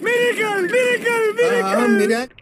Miracle! Miracle! Ah, miracle. Uh, miracle.